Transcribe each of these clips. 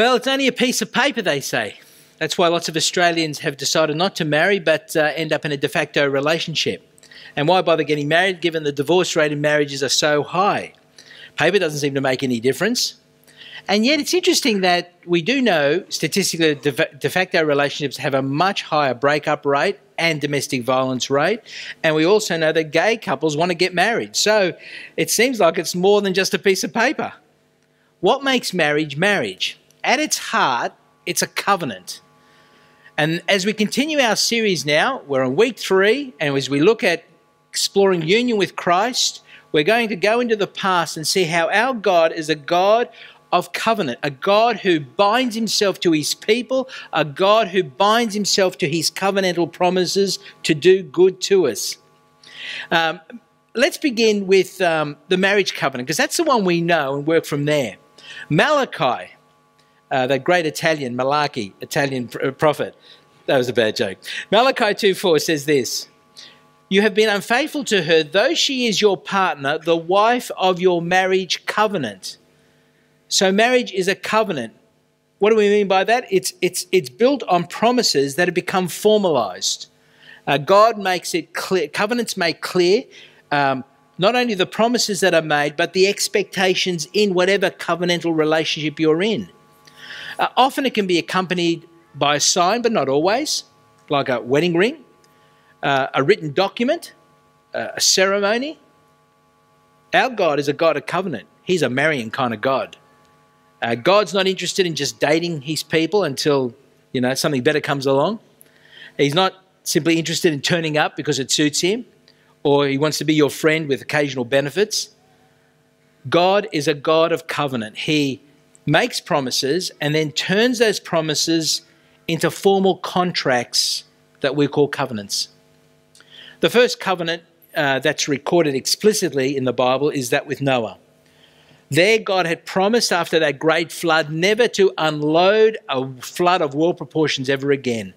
Well, it's only a piece of paper, they say. That's why lots of Australians have decided not to marry but uh, end up in a de facto relationship. And why bother getting married given the divorce rate in marriages are so high? Paper doesn't seem to make any difference. And yet, it's interesting that we do know statistically that de facto relationships have a much higher breakup rate and domestic violence rate. And we also know that gay couples want to get married. So it seems like it's more than just a piece of paper. What makes marriage marriage? At its heart, it's a covenant. And as we continue our series now, we're on week three, and as we look at exploring union with Christ, we're going to go into the past and see how our God is a God of covenant, a God who binds himself to his people, a God who binds himself to his covenantal promises to do good to us. Um, let's begin with um, the marriage covenant, because that's the one we know and work from there. Malachi uh, that great Italian, Malachi, Italian uh, prophet. That was a bad joke. Malachi 2 4 says this You have been unfaithful to her, though she is your partner, the wife of your marriage covenant. So, marriage is a covenant. What do we mean by that? It's, it's, it's built on promises that have become formalized. Uh, God makes it clear, covenants make clear um, not only the promises that are made, but the expectations in whatever covenantal relationship you're in. Uh, often it can be accompanied by a sign, but not always, like a wedding ring, uh, a written document, uh, a ceremony. Our God is a God of covenant. He's a marrying kind of God. Uh, God's not interested in just dating his people until, you know, something better comes along. He's not simply interested in turning up because it suits him or he wants to be your friend with occasional benefits. God is a God of covenant. He makes promises and then turns those promises into formal contracts that we call covenants. The first covenant uh, that's recorded explicitly in the Bible is that with Noah. There, God had promised after that great flood never to unload a flood of world proportions ever again.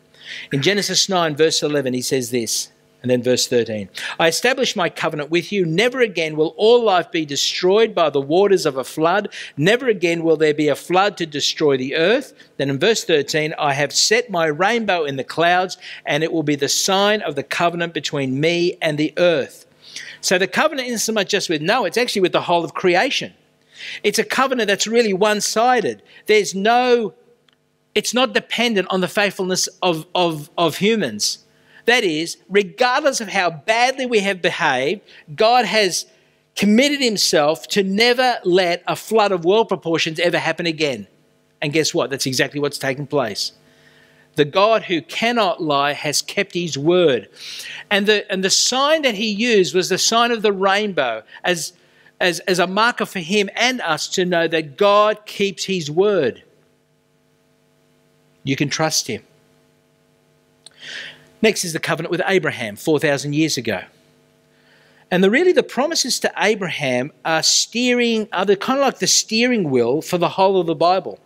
In Genesis 9, verse 11, he says this and then verse 13 I establish my covenant with you. Never again will all life be destroyed by the waters of a flood. Never again will there be a flood to destroy the earth. Then in verse 13, I have set my rainbow in the clouds, and it will be the sign of the covenant between me and the earth. So the covenant isn't so much just with Noah, it's actually with the whole of creation. It's a covenant that's really one sided. There's no, it's not dependent on the faithfulness of, of, of humans. That is, regardless of how badly we have behaved, God has committed himself to never let a flood of world proportions ever happen again. And guess what? That's exactly what's taken place. The God who cannot lie has kept his word. And the, and the sign that he used was the sign of the rainbow as, as, as a marker for him and us to know that God keeps his word. You can trust him. Next is the covenant with Abraham 4,000 years ago. And the, really, the promises to Abraham are steering, are the, kind of like the steering wheel for the whole of the Bible.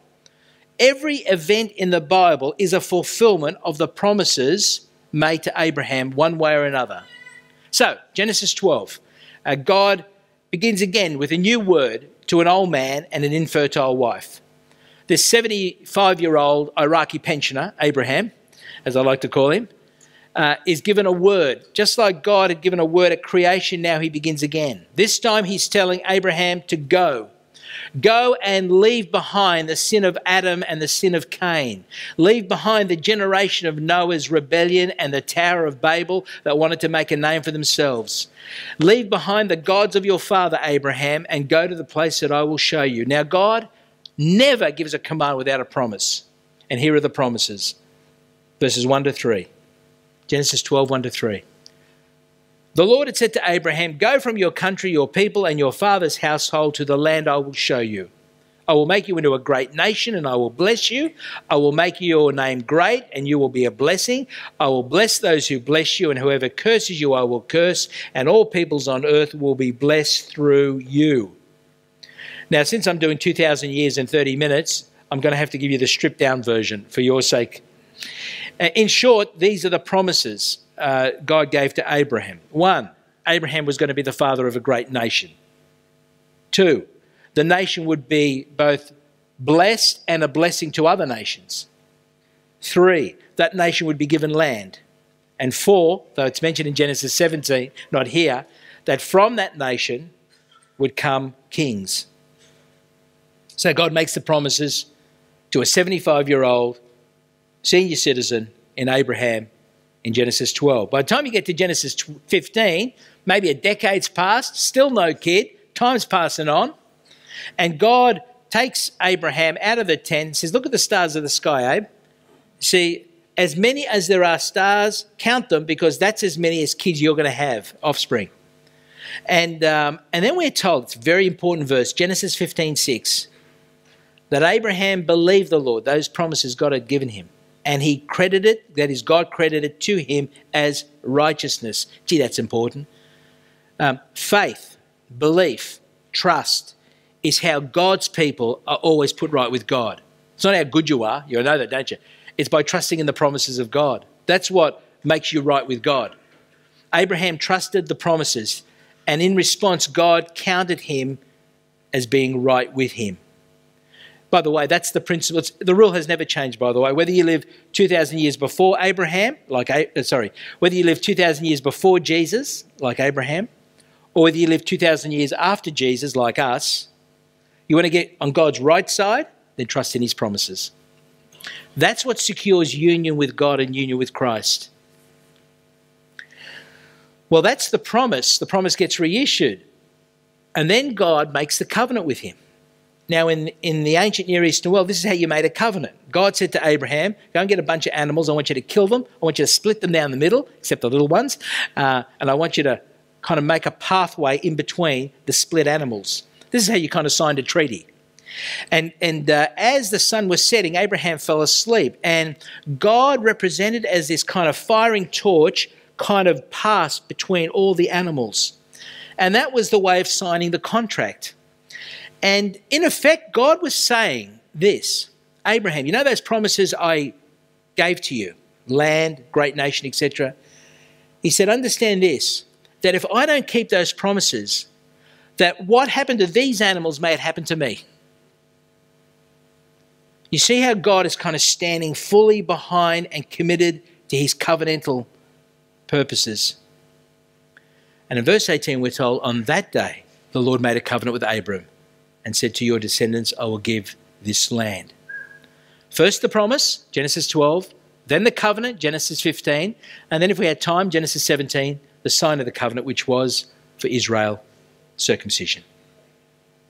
Every event in the Bible is a fulfillment of the promises made to Abraham one way or another. So, Genesis 12, uh, God begins again with a new word to an old man and an infertile wife. This 75 year old Iraqi pensioner, Abraham, as I like to call him, uh, is given a word. Just like God had given a word at creation, now he begins again. This time he's telling Abraham to go. Go and leave behind the sin of Adam and the sin of Cain. Leave behind the generation of Noah's rebellion and the Tower of Babel that wanted to make a name for themselves. Leave behind the gods of your father Abraham and go to the place that I will show you. Now, God never gives a command without a promise. And here are the promises verses 1 to 3. Genesis 12, 1 to 3. The Lord had said to Abraham, Go from your country, your people, and your father's household to the land I will show you. I will make you into a great nation, and I will bless you. I will make your name great, and you will be a blessing. I will bless those who bless you, and whoever curses you, I will curse, and all peoples on earth will be blessed through you. Now, since I'm doing 2,000 years in 30 minutes, I'm going to have to give you the stripped down version for your sake. Uh, in short, these are the promises uh, God gave to Abraham. One, Abraham was going to be the father of a great nation. Two, the nation would be both blessed and a blessing to other nations. Three, that nation would be given land. And four, though it's mentioned in Genesis 17, not here, that from that nation would come kings. So God makes the promises to a 75 year old senior citizen in Abraham in Genesis 12. By the time you get to Genesis 15, maybe a decade's passed, still no kid, time's passing on, and God takes Abraham out of the tent and says, Look at the stars of the sky, Abe. See, as many as there are stars, count them because that's as many as kids you're going to have, offspring. And, um, and then we're told, it's a very important verse, Genesis 15 6, that Abraham believed the Lord, those promises God had given him. And he credited, that is, God credited to him as righteousness. Gee, that's important. Um, faith, belief, trust is how God's people are always put right with God. It's not how good you are, you know that, don't you? It's by trusting in the promises of God. That's what makes you right with God. Abraham trusted the promises, and in response, God counted him as being right with him. By the way, that's the principle. The rule has never changed, by the way. Whether you live 2,000 years before Abraham, like, uh, sorry, whether you live 2,000 years before Jesus, like Abraham, or whether you live 2,000 years after Jesus, like us, you want to get on God's right side, then trust in his promises. That's what secures union with God and union with Christ. Well, that's the promise. The promise gets reissued. And then God makes the covenant with him. Now, in, in the ancient Near Eastern world, this is how you made a covenant. God said to Abraham, Go and get a bunch of animals. I want you to kill them. I want you to split them down the middle, except the little ones. Uh, and I want you to kind of make a pathway in between the split animals. This is how you kind of signed a treaty. And, and uh, as the sun was setting, Abraham fell asleep. And God represented as this kind of firing torch kind of passed between all the animals. And that was the way of signing the contract. And in effect, God was saying this Abraham, you know those promises I gave to you land, great nation, etc. He said, Understand this that if I don't keep those promises, that what happened to these animals may have happened to me. You see how God is kind of standing fully behind and committed to his covenantal purposes. And in verse 18, we're told, On that day, the Lord made a covenant with Abram and said, To your descendants, I will give this land. First, the promise, Genesis 12, then the covenant, Genesis 15, and then, if we had time, Genesis 17, the sign of the covenant, which was for Israel circumcision.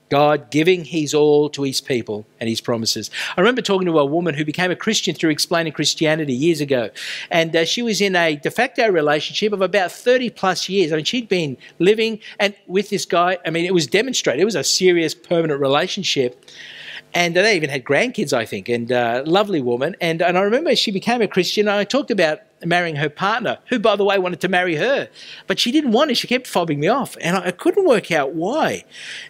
God giving his all to his people and his promises. I remember talking to a woman who became a Christian through explaining Christianity years ago. And uh, she was in a de facto relationship of about 30 plus years. I mean, she'd been living and with this guy. I mean, it was demonstrated, it was a serious, permanent relationship. And they even had grandkids, I think, and uh, lovely woman. And, and I remember she became a Christian. And I talked about marrying her partner, who, by the way, wanted to marry her. But she didn't want it. She kept fobbing me off. And I, couldn't work out why.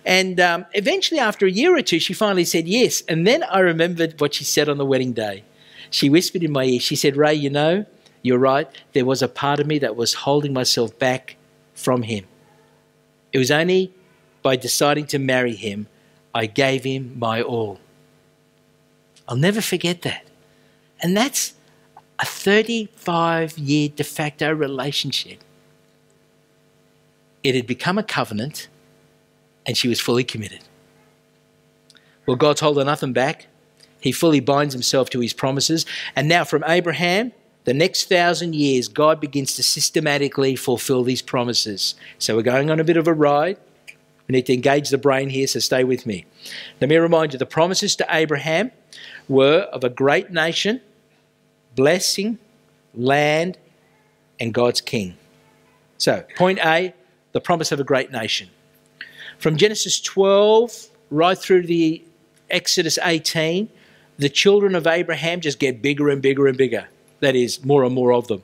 And um, eventually, after a year or two, she finally said yes. And then I remembered what she said on the wedding day. She whispered in my ear, she said, Ray, you know, you're right. There was a part of me that was holding myself back from him. It was only by deciding to marry him, I gave him my all. I'll never forget that. And that's a 35 year de facto relationship. It had become a covenant, and she was fully committed. Well, God's holding nothing back. He fully binds himself to his promises. And now, from Abraham, the next thousand years, God begins to systematically fulfill these promises. So, we're going on a bit of a ride. We need to engage the brain here, so stay with me. Let me remind you the promises to Abraham were of a great nation blessing, land, and God's king. So, point A, the promise of a great nation. From Genesis 12 right through to the Exodus 18, the children of Abraham just get bigger and bigger and bigger. That is, more and more of them.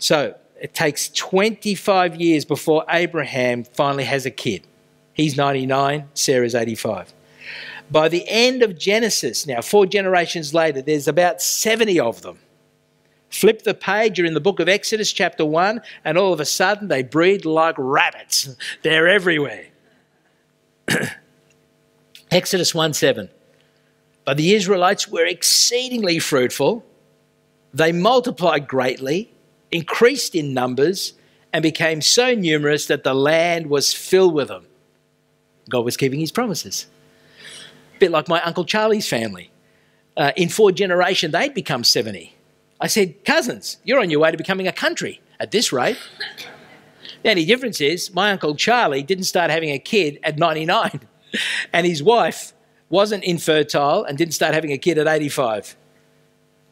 So, it takes 25 years before Abraham finally has a kid. He's 99, Sarah's 85. By the end of Genesis, now four generations later, there's about 70 of them. Flip the page, you're in the book of Exodus, chapter 1, and all of a sudden they breed like rabbits. They're everywhere. Exodus 1 7. But the Israelites were exceedingly fruitful. They multiplied greatly, increased in numbers, and became so numerous that the land was filled with them. God was keeping his promises. A bit like my Uncle Charlie's family. Uh, in four generations, they'd become 70. I said, Cousins, you're on your way to becoming a country at this rate. The only difference is my Uncle Charlie didn't start having a kid at 99, and his wife wasn't infertile and didn't start having a kid at 85.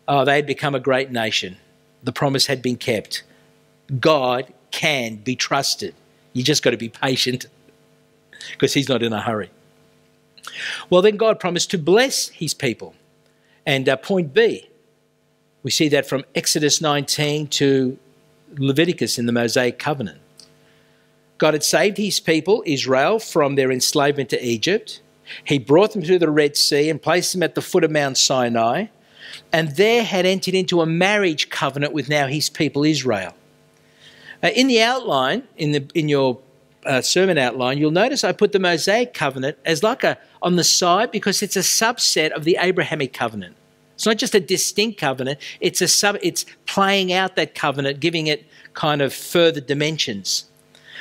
Oh, they had become a great nation. The promise had been kept. God can be trusted. You just got to be patient because He's not in a hurry. Well, then God promised to bless His people. And uh, point B, we see that from Exodus 19 to Leviticus in the Mosaic covenant. God had saved his people, Israel, from their enslavement to Egypt. He brought them through the Red Sea and placed them at the foot of Mount Sinai, and there had entered into a marriage covenant with now his people, Israel. Uh, in the outline, in, the, in your uh, sermon outline, you'll notice I put the Mosaic covenant as like a on the side because it's a subset of the Abrahamic covenant. It's not just a distinct covenant; it's a sub. It's playing out that covenant, giving it kind of further dimensions.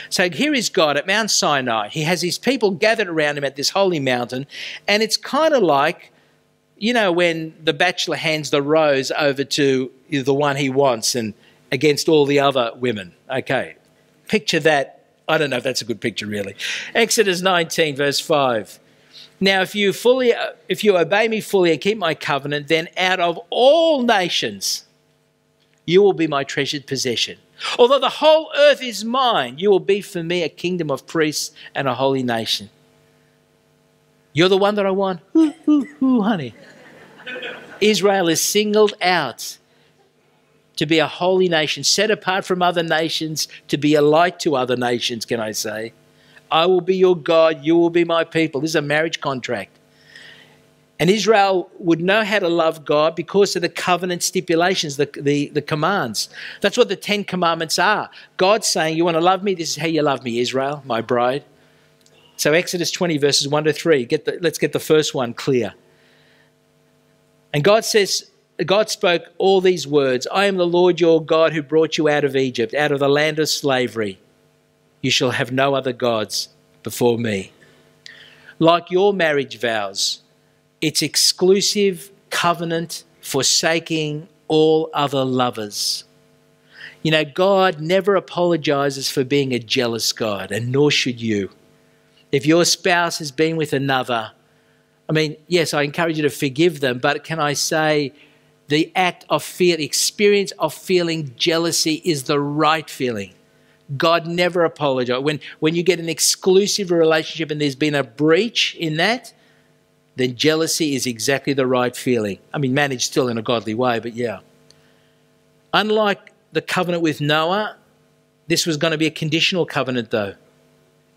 So here is God at Mount Sinai. He has his people gathered around him at this holy mountain, and it's kind of like, you know, when the bachelor hands the rose over to the one he wants and against all the other women. Okay, picture that. I don't know if that's a good picture, really. Exodus 19, verse 5. Now, if you fully, if you obey me fully and keep my covenant, then out of all nations, you will be my treasured possession. Although the whole earth is mine, you will be for me a kingdom of priests and a holy nation. You're the one that I want. Ooh, ooh, ooh, honey. Israel is singled out to be a holy nation, set apart from other nations, to be a light to other nations, can I say? I will be your God, you will be my people. This is a marriage contract. And Israel would know how to love God because of the covenant stipulations, the, the, the, commands. That's what the Ten Commandments are. God's saying, You want to love me? This is how you love me, Israel, my bride. So, Exodus 20, verses 1 to 3. Get the, let's get the first one clear. And God says, God spoke all these words I am the Lord your God who brought you out of Egypt, out of the land of slavery. You shall have no other gods before me. Like your marriage vows, it's exclusive covenant forsaking all other lovers. You know, God never apologizes for being a jealous God, and nor should you. If your spouse has been with another, I mean, yes, I encourage you to forgive them, but can I say the act of fear, experience of feeling jealousy is the right feeling. God never apologizes. When, when you get an exclusive relationship and there's been a breach in that, then jealousy is exactly the right feeling. I mean, managed still in a godly way, but yeah. Unlike the covenant with Noah, this was going to be a conditional covenant, though.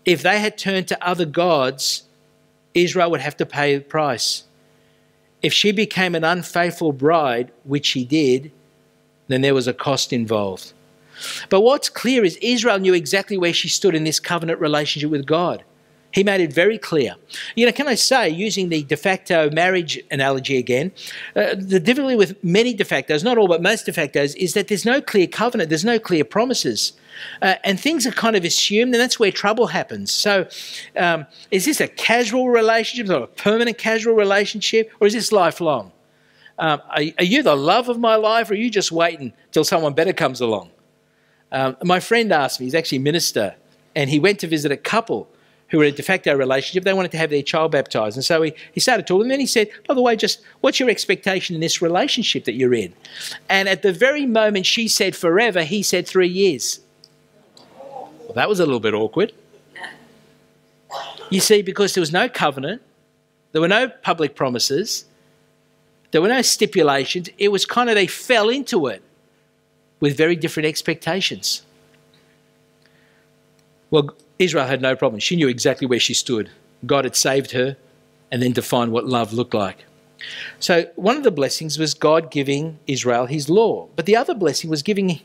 If they had turned to other gods, Israel would have to pay the price. If she became an unfaithful bride, which she did, then there was a cost involved. But what's clear is Israel knew exactly where she stood in this covenant relationship with God. He made it very clear. You know, can I say, using the de facto marriage analogy again, uh, the difficulty with many de factos, not all, but most de factos, is that there's no clear covenant, there's no clear promises. Uh, and things are kind of assumed, and that's where trouble happens. So, um, is this a casual relationship, or a permanent casual relationship, or is this lifelong? Um, are, are, you the love of my life, or are you just waiting till someone better comes along? Um, my friend asked me, he's actually a minister, and he went to visit a couple who were in a de facto relationship, they wanted to have their child baptized. And so he, he started talking, and then he said, By the way, just what's your expectation in this relationship that you're in? And at the very moment she said forever, he said three years. Well, that was a little bit awkward. You see, because there was no covenant, there were no public promises, there were no stipulations. It was kind of they fell into it with very different expectations. Well, Israel had no problem. She knew exactly where she stood. God had saved her and then defined what love looked like. So, one of the blessings was God giving Israel his law, but the other blessing was giving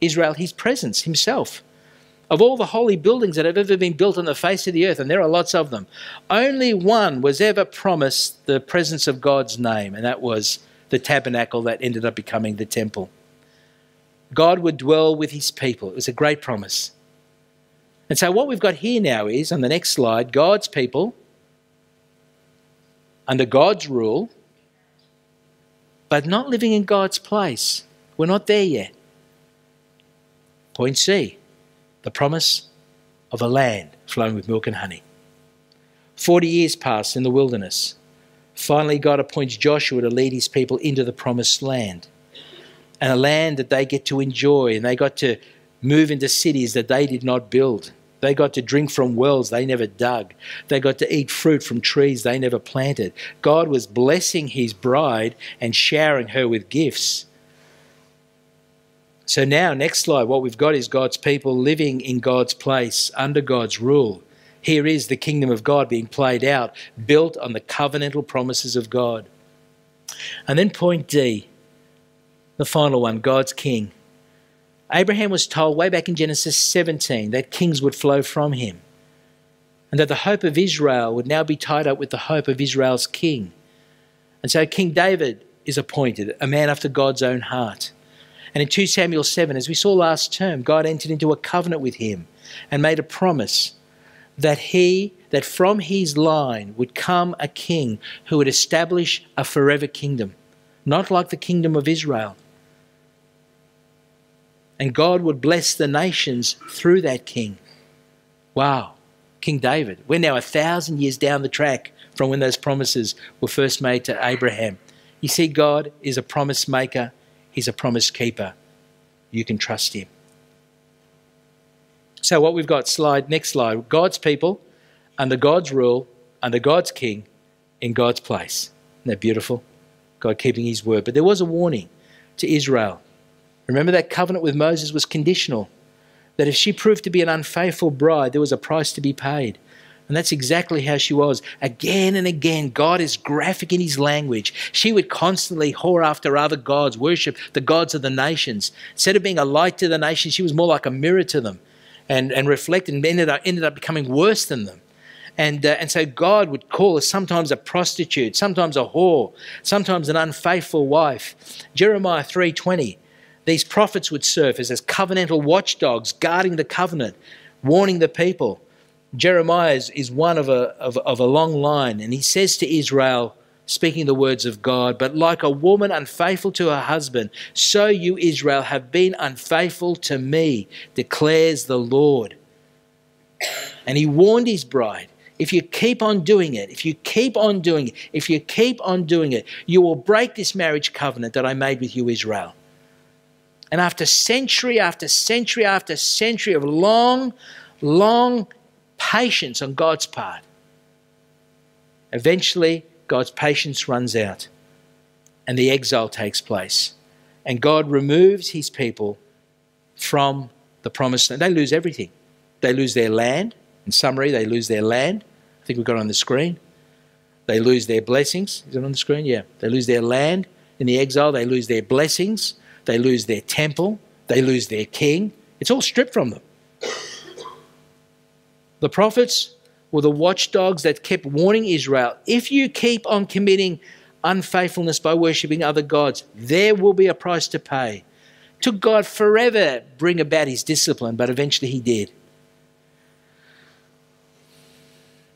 Israel his presence, himself. Of all the holy buildings that have ever been built on the face of the earth, and there are lots of them, only one was ever promised the presence of God's name, and that was the tabernacle that ended up becoming the temple. God would dwell with his people. It was a great promise. And so, what we've got here now is on the next slide God's people under God's rule, but not living in God's place. We're not there yet. Point C the promise of a land flowing with milk and honey. Forty years pass in the wilderness. Finally, God appoints Joshua to lead his people into the promised land and a land that they get to enjoy, and they got to move into cities that they did not build. They got to drink from wells they never dug. They got to eat fruit from trees they never planted. God was blessing his bride and showering her with gifts. So now, next slide, what we've got is God's people living in God's place under God's rule. Here is the kingdom of God being played out, built on the covenantal promises of God. And then point D, the final one God's king. Abraham was told way back in Genesis 17 that kings would flow from him, and that the hope of Israel would now be tied up with the hope of Israel's king. And so King David is appointed, a man after God's own heart. And in 2 Samuel 7, as we saw last term, God entered into a covenant with him and made a promise that he, that from his line would come a king who would establish a forever kingdom, not like the kingdom of Israel. And God would bless the nations through that king. Wow, King David. We're now a thousand years down the track from when those promises were first made to Abraham. You see, God is a promise maker He's a promise keeper. You can trust him. So, what we've got, slide, next slide God's people under God's rule, under God's king, in God's place. Isn't that beautiful? God keeping his word. But there was a warning to Israel. Remember that covenant with Moses was conditional. That if she proved to be an unfaithful bride, there was a price to be paid. And that's exactly how she was. Again and again, God is graphic in his language. She would constantly whore after other gods, worship the gods of the nations. Instead of being a light to the nations, she was more like a mirror to them and, and reflected and ended up, ended up becoming worse than them. And, uh, and so God would call her sometimes a prostitute, sometimes a whore, sometimes an unfaithful wife. Jeremiah 3.20, these prophets would serve as, as covenantal watchdogs, guarding the covenant, warning the people. Jeremiah is, is one of a, of, of a long line, and he says to Israel, speaking the words of God, but like a woman unfaithful to her husband, so you, Israel, have been unfaithful to me, declares the Lord. And he warned his bride if you keep on doing it, if you keep on doing it, if you keep on doing it, you will break this marriage covenant that I made with you, Israel. And after century after century after century of long, long patience on God's part. Eventually, God's patience runs out and the exile takes place. And God removes his people from the promised land. They lose everything. They lose their land. In summary, they lose their land. I think we've got it on the screen. They lose their blessings. Is it on the screen? Yeah. They lose their land in the exile. They lose their blessings. They lose their temple. They lose their king. It's all stripped from them. The prophets were the watchdogs that kept warning Israel if you keep on committing unfaithfulness by worshipping other gods, there will be a price to pay. It took God forever bring about his discipline, but eventually he did.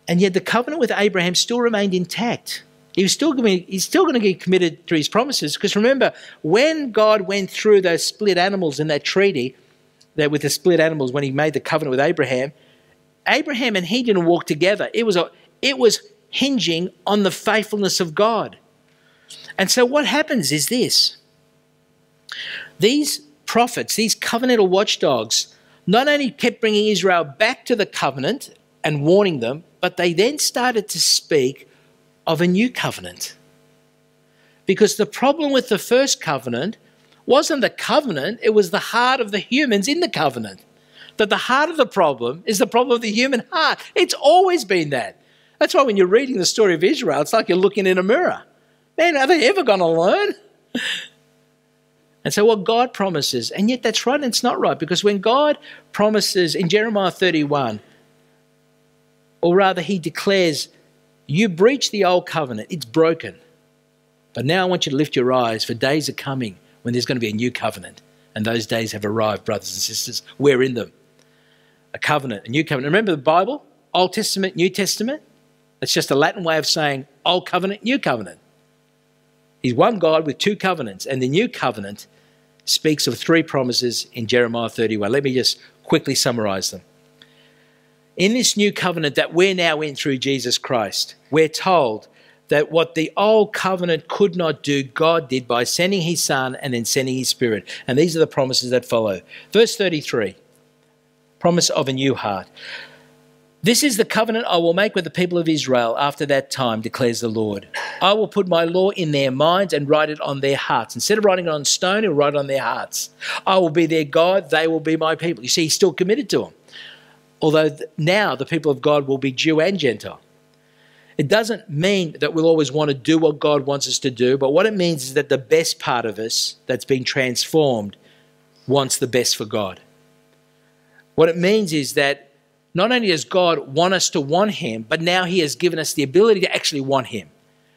And yet the covenant with Abraham still remained intact. He was still going to, he's still going to get committed to his promises. Because remember, when God went through those split animals in that treaty, that with the split animals, when he made the covenant with Abraham, Abraham and he didn't walk together. It was, a, it was hinging on the faithfulness of God. And so what happens is this these prophets, these covenantal watchdogs, not only kept bringing Israel back to the covenant and warning them, but they then started to speak of a new covenant. Because the problem with the first covenant wasn't the covenant, it was the heart of the humans in the covenant that the heart of the problem is the problem of the human heart. It's always been that. That's why when you're reading the story of Israel, it's like you're looking in a mirror. Man, are they ever going to learn? And so, what God promises, and yet that's right and it's not right, because when God promises in Jeremiah 31, or rather, He declares, You breach the old covenant, it's broken. But now I want you to lift your eyes, for days are coming when there's going to be a new covenant. And those days have arrived, brothers and sisters. We're in them. A covenant, a new covenant. Remember the Bible? Old Testament, New Testament? It's just a Latin way of saying Old Covenant, New Covenant. He's one God with two covenants, and the new covenant speaks of three promises in Jeremiah 31. Let me just quickly summarize them. In this new covenant that we're now in through Jesus Christ, we're told that what the old covenant could not do, God did by sending his Son and then sending his Spirit. And these are the promises that follow. Verse 33 promise of a new heart. This is the covenant I will make with the people of Israel after that time, declares the Lord. I will put my law in their minds and write it on their hearts. Instead of writing it on stone, he'll write it on their hearts. I will be their God, they will be my people. You see, he's still committed to them. Although now the people of God will be Jew and Gentile. It doesn't mean that we'll always want to do what God wants us to do, but what it means is that the best part of us that's been transformed wants the best for God. What it means is that not only does God want us to want Him, but now He has given us the ability to actually want Him.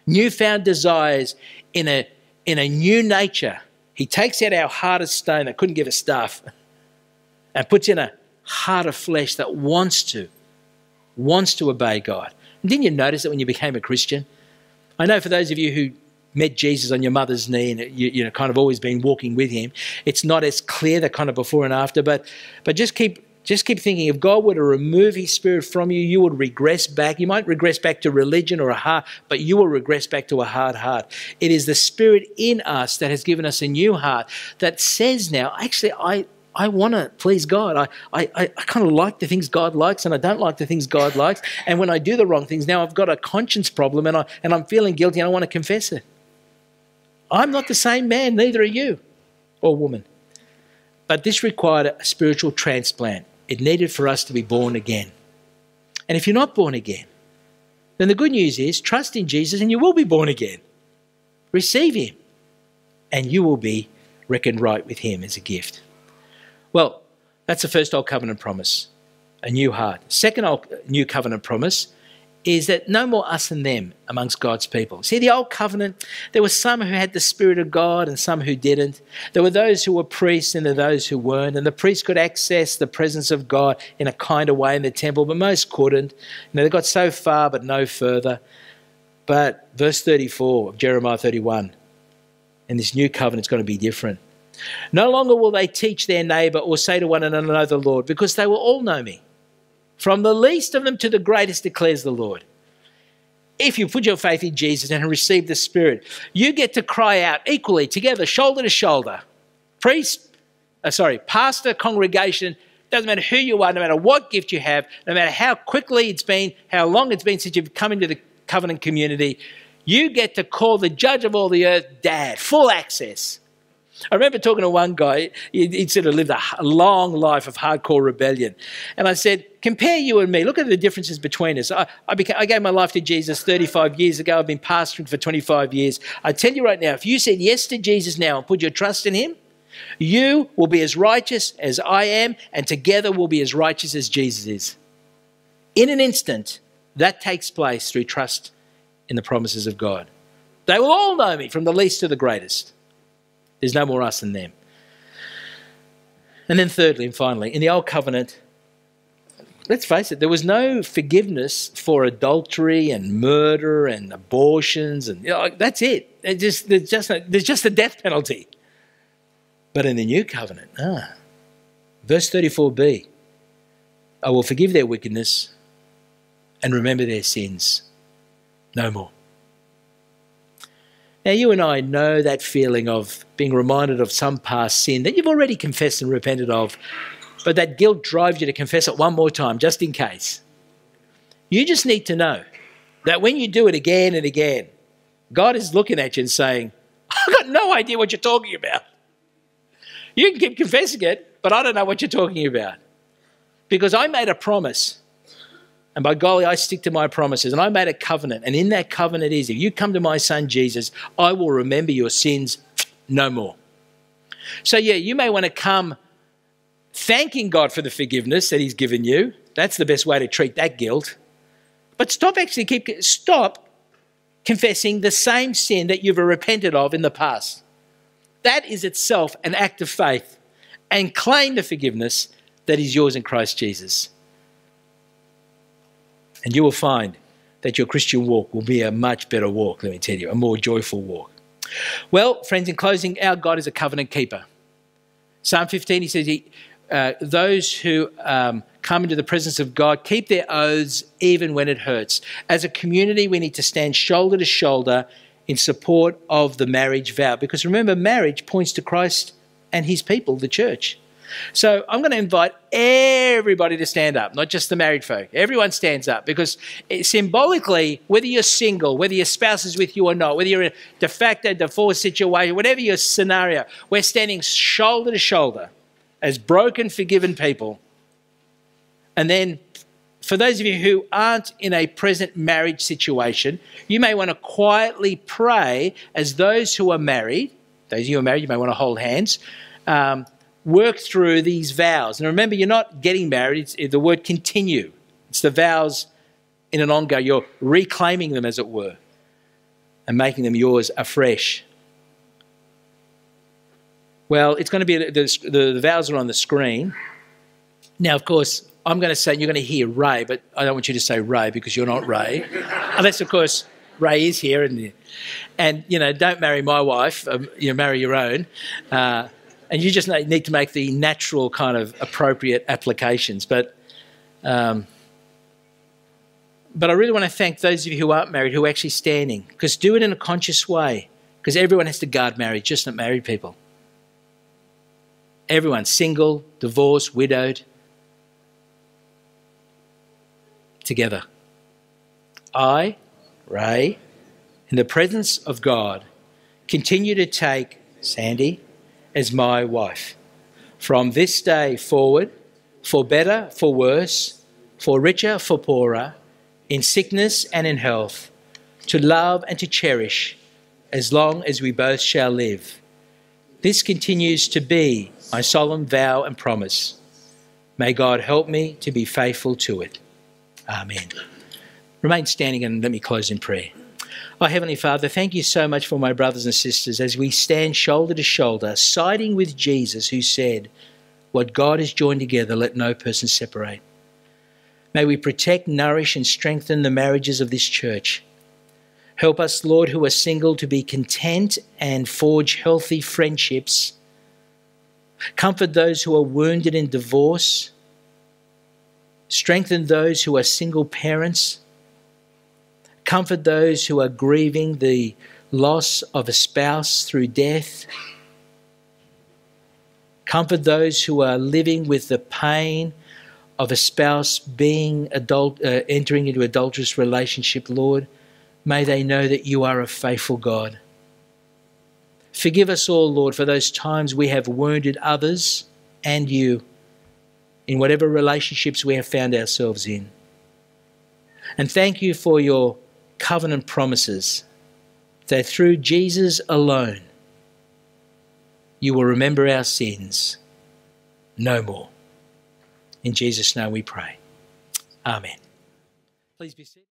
Newfound desires in a, in a new nature. He takes out our hardest stone that couldn't give us stuff and puts in a heart of flesh that wants to, wants to obey God. And didn't you notice that when you became a Christian? I know for those of you who met Jesus on your mother's knee and you, you know kind of always been walking with him, it's not as clear the kind of before and after, but but just keep just keep thinking if God were to remove his spirit from you, you would regress back. You might regress back to religion or a heart, but you will regress back to a hard heart. It is the spirit in us that has given us a new heart that says now, actually, I, I want to please God. I, I, I kind of like the things God likes and I don't like the things God likes. And when I do the wrong things, now I've got a conscience problem and, I, and I'm feeling guilty and I want to confess it. I'm not the same man, neither are you or woman. But this required a spiritual transplant. It needed for us to be born again. And if you're not born again, then the good news is trust in Jesus and you will be born again. Receive Him and you will be reckoned right with Him as a gift. Well, that's the first Old Covenant promise, a new heart. Second Old New Covenant promise is that no more us and them amongst God's people. See, the Old Covenant, there were some who had the Spirit of God and some who didn't. There were those who were priests and there were those who weren't. And the priests could access the presence of God in a kind of way in the temple, but most couldn't. You know, they got so far but no further. But verse 34 of Jeremiah 31, and this new covenant going to be different. No longer will they teach their neighbor or say to one another, the Lord, because they will all know me. From the least of them to the greatest, declares the Lord. If you put your faith in Jesus and receive the Spirit, you get to cry out equally, together, shoulder to shoulder. Priest, uh, sorry, pastor, congregation, doesn't matter who you are, no matter what gift you have, no matter how quickly it's been, how long it's been since you've come into the covenant community, you get to call the judge of all the earth dad, full access. I remember talking to one guy, he'd, he'd sort of lived a long life of hardcore rebellion. And I said, compare you and me. Look at the differences between us. I, I, became, I gave my life to Jesus 35 years ago. I've been pastoring for 25 years. I tell you right now, if you said yes to Jesus now and put your trust in him, you will be as righteous as I am, and together we'll be as righteous as Jesus is. In an instant, that takes place through trust in the promises of God. They will all know me, from the least to the greatest. There's no more us than them. And then, thirdly and finally, in the Old Covenant, let's face it, there was no forgiveness for adultery and murder and abortions, and you know, that's it. Just, there's, just a, there's just a death penalty. But in the New Covenant, ah, verse 34b, I will forgive their wickedness and remember their sins no more. Now, you and I know that feeling of being reminded of some past sin that you've already confessed and repented of, but that guilt drives you to confess it one more time just in case. You just need to know that when you do it again and again, God is looking at you and saying, I've got no idea what you're talking about. You can keep confessing it, but I don't know what you're talking about. Because I made a promise and by golly, I stick to my promises. And I made a covenant. And in that covenant is if you come to my son Jesus, I will remember your sins no more. So, yeah, you may want to come thanking God for the forgiveness that He's given you. That's the best way to treat that guilt. But stop actually keep stop confessing the same sin that you've repented of in the past. That is itself an act of faith and claim the forgiveness that is yours in Christ Jesus. And you will find that your Christian walk will be a much better walk, let me tell you, a more joyful walk. Well, friends, in closing, our God is a covenant keeper. Psalm 15, he says, he, uh, Those who um, come into the presence of God keep their oaths even when it hurts. As a community, we need to stand shoulder to shoulder in support of the marriage vow. Because remember, marriage points to Christ and his people, the church. So I'm going to invite everybody to stand up, not just the married folk. Everyone stands up because symbolically, whether you're single, whether your spouse is with you or not, whether you're in a de facto divorce situation, whatever your scenario, we're standing shoulder to shoulder as broken, forgiven people. And then for those of you who aren't in a present marriage situation, you may want to quietly pray as those who are married. Those of you who are married, you may want to hold hands. Um, work through these vows. And remember, you're not getting married, it's the word continue. It's the vows in an ongoing, you're reclaiming them, as it were, and making them yours afresh. Well, it's going to be the, the, the vows are on the screen. Now, of course, I'm going to say, you're going to hear Ray, but I don't want you to say Ray because you're not Ray. Unless, of course, Ray is here. And, and you know, don't marry my wife, um, you marry your own. Uh, and you just need to make the natural kind of appropriate applications. But, um, but I really want to thank those of you who aren't married who are actually standing, because do it in a conscious way, because everyone has to guard marriage, just not married people. Everyone, single, divorced, widowed, together. I, Ray, in the presence of God, continue to take Sandy, as my wife. From this day forward, for better, for worse, for richer, for poorer, in sickness and in health, to love and to cherish as long as we both shall live. This continues to be my solemn vow and promise. May God help me to be faithful to it. Amen. Remain standing and let me close in prayer. Oh, Heavenly Father, thank you so much for my brothers and sisters as we stand shoulder to shoulder, siding with Jesus, who said, What God has joined together, let no person separate. May we protect, nourish, and strengthen the marriages of this church. Help us, Lord, who are single, to be content and forge healthy friendships. Comfort those who are wounded in divorce. Strengthen those who are single parents Comfort those who are grieving the loss of a spouse through death. Comfort those who are living with the pain of a spouse being adult, uh, entering into adulterous relationship, Lord. May they know that you are a faithful God. Forgive us all, Lord, for those times we have wounded others and you in whatever relationships we have found ourselves in. And thank you for your covenant promises that through Jesus alone you will remember our sins no more. In Jesus' name we pray. Amen. Please be seated.